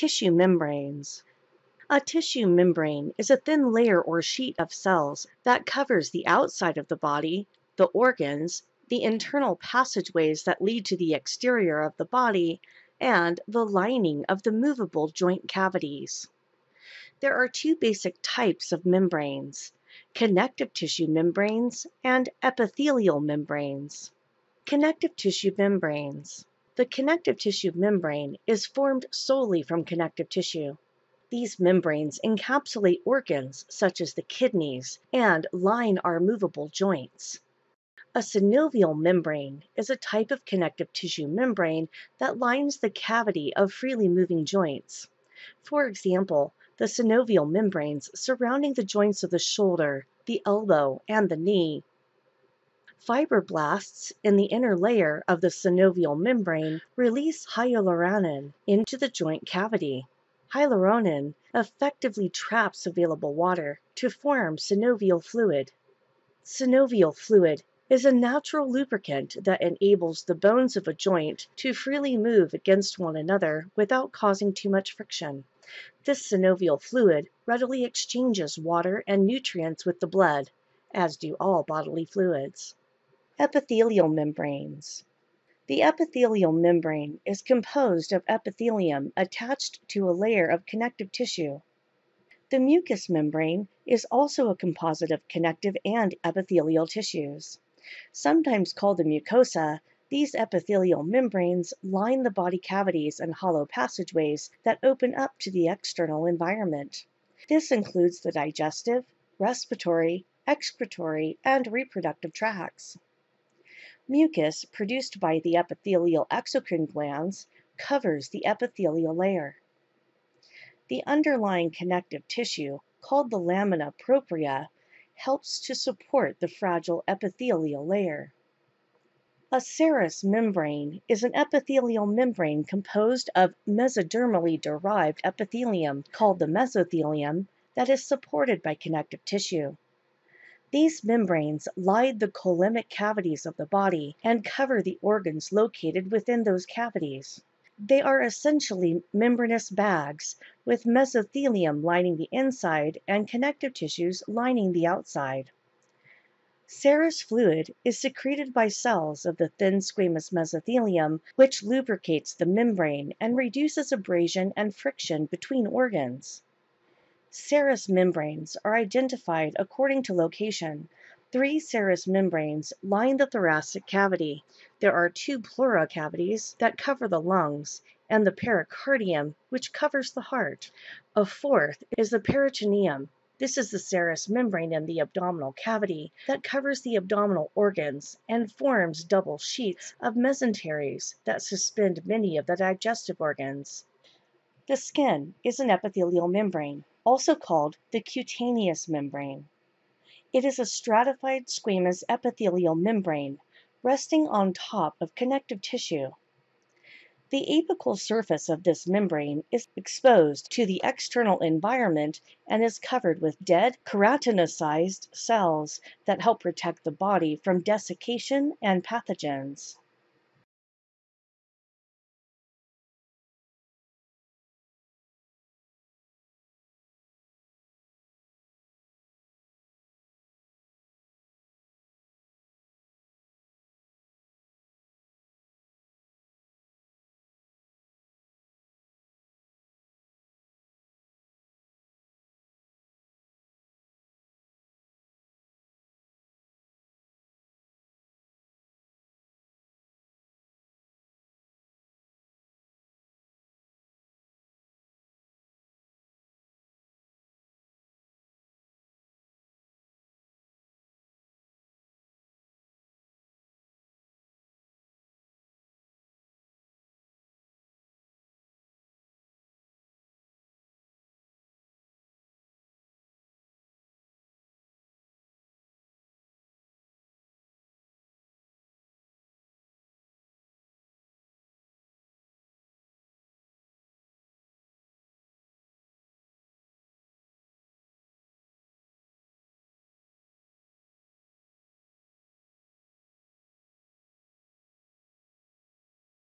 Tissue membranes. A tissue membrane is a thin layer or sheet of cells that covers the outside of the body, the organs, the internal passageways that lead to the exterior of the body, and the lining of the movable joint cavities. There are two basic types of membranes connective tissue membranes and epithelial membranes. Connective tissue membranes. The connective tissue membrane is formed solely from connective tissue. These membranes encapsulate organs such as the kidneys and line our movable joints. A synovial membrane is a type of connective tissue membrane that lines the cavity of freely moving joints. For example, the synovial membranes surrounding the joints of the shoulder, the elbow, and the knee Fibroblasts in the inner layer of the synovial membrane release hyaluronan into the joint cavity. Hyaluronan effectively traps available water to form synovial fluid. Synovial fluid is a natural lubricant that enables the bones of a joint to freely move against one another without causing too much friction. This synovial fluid readily exchanges water and nutrients with the blood, as do all bodily fluids. Epithelial membranes. The epithelial membrane is composed of epithelium attached to a layer of connective tissue. The mucous membrane is also a composite of connective and epithelial tissues. Sometimes called the mucosa, these epithelial membranes line the body cavities and hollow passageways that open up to the external environment. This includes the digestive, respiratory, excretory, and reproductive tracts. Mucus produced by the epithelial exocrine glands covers the epithelial layer. The underlying connective tissue, called the lamina propria, helps to support the fragile epithelial layer. A serous membrane is an epithelial membrane composed of mesodermally derived epithelium, called the mesothelium, that is supported by connective tissue. These membranes line the coelomic cavities of the body and cover the organs located within those cavities. They are essentially membranous bags, with mesothelium lining the inside and connective tissues lining the outside. Serous fluid is secreted by cells of the thin squamous mesothelium, which lubricates the membrane and reduces abrasion and friction between organs. Serous membranes are identified according to location. Three serous membranes line the thoracic cavity. There are two pleura cavities that cover the lungs, and the pericardium, which covers the heart. A fourth is the peritoneum. This is the serous membrane in the abdominal cavity that covers the abdominal organs and forms double sheets of mesenteries that suspend many of the digestive organs. The skin is an epithelial membrane also called the cutaneous membrane. It is a stratified squamous epithelial membrane resting on top of connective tissue. The apical surface of this membrane is exposed to the external environment and is covered with dead keratinosized cells that help protect the body from desiccation and pathogens.